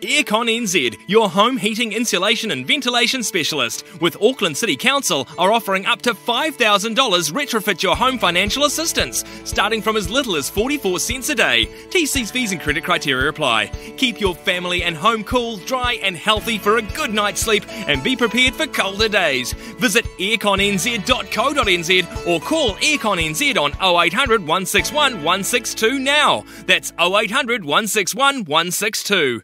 Aircon NZ, your home heating, insulation, and ventilation specialist, with Auckland City Council, are offering up to $5,000 retrofit your home financial assistance, starting from as little as 44 cents a day. TC's fees and credit criteria apply. Keep your family and home cool, dry, and healthy for a good night's sleep and be prepared for colder days. Visit airconnz.co.nz or call Aircon NZ on 0800 161 162 now. That's 0800 161 162.